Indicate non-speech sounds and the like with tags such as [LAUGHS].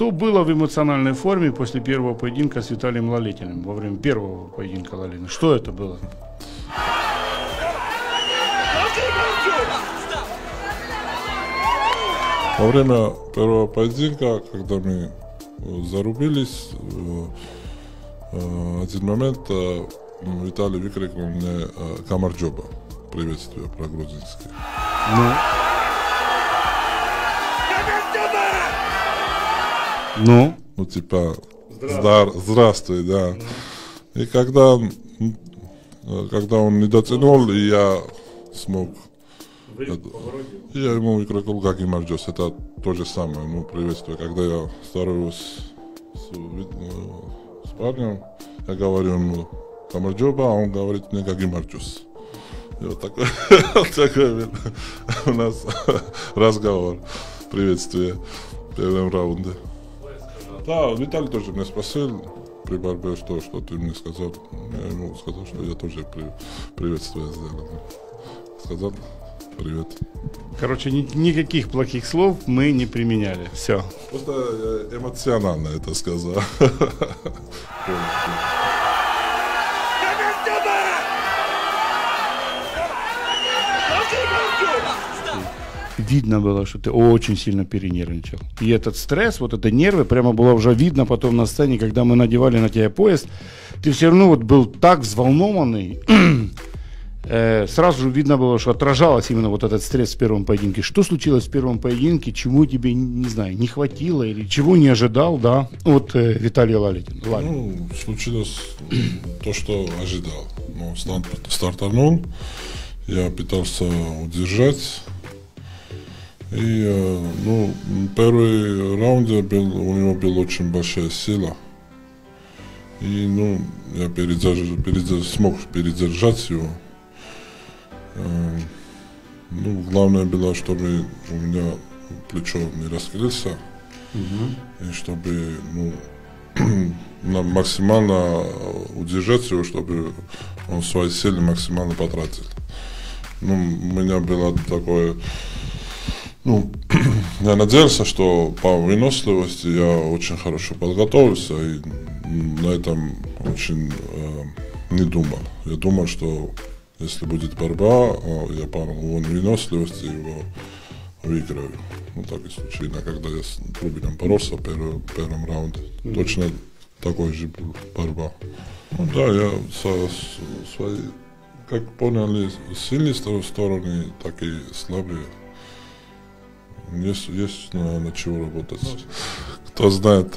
Что было в эмоциональной форме после первого поединка с Виталием Лалетиным? Во время первого поединка Лалина? Что это было? Во время первого поединка, когда мы э, зарубились, э, э, один момент Виталий выкрикнул мне Камарджоба. Приветствие про-грузинский. Ну. Ну? Ну, типа, здар, здравствуй, да. И когда, когда он не дотянул, я смог это- я ему выкрикнул, как и Марджос. Это то же самое, ну, приветствую. Когда я здороваюсь с, э, с парнем, я говорю ему Камарджоба, а он говорит мне, как и Марджос. И вот такой, [LAUGHS] вот такой у нас [LAUGHS] разговор, приветствие в первом раунде. Да, Виталий тоже меня спросил при борьбе, что, что ты мне сказал. Я ему сказал, что я тоже при- приветствие сделал. Сказал привет. Короче, ни- никаких плохих слов мы не применяли. Все. Просто я эмоционально это сказал. [LAUGHS] Видно было, что ты очень сильно перенервничал. И этот стресс, вот это нервы, прямо было уже видно потом на сцене, когда мы надевали на тебя поезд. Ты все равно вот был так взволнованный. [CLEARS THROAT] Э, Сразу же видно было, что отражалось именно вот этот стресс в первом поединке. Что случилось в первом поединке, чему тебе, не знаю, не хватило или чего не ожидал, да, от э, Виталия Лалитина? Ну, случилось [CLEARS THROAT] то, что ожидал. Ну, старт, стартанул, я пытался удержать. И, э, ну, первый раунде был, у него была очень большая сила. И, ну, я передерж, передерж- смог передержать его. Э, Ну, главное было, чтобы у меня плечо не раскрылся. И чтобы, ну, [CLEARS THROAT] максимально удержать его, чтобы он свои силы максимально потратил. Ну, у меня было такое, ну, [CLEARS THROAT] я надеялся, что по выносливости я очень хорошо подготовился и на этом очень э, не думал. Я думал, что если будет борьба, э, я по выносливости его выиграю. Ну, так и случилось, когда я с Рубином боролся в первом, первом раунде. Точно такой же борьба. Ну да, я со, с- свои, как поняли, сильные сто- стороны, так и слабые. Есть, есть на, на чего работать. Кто знает,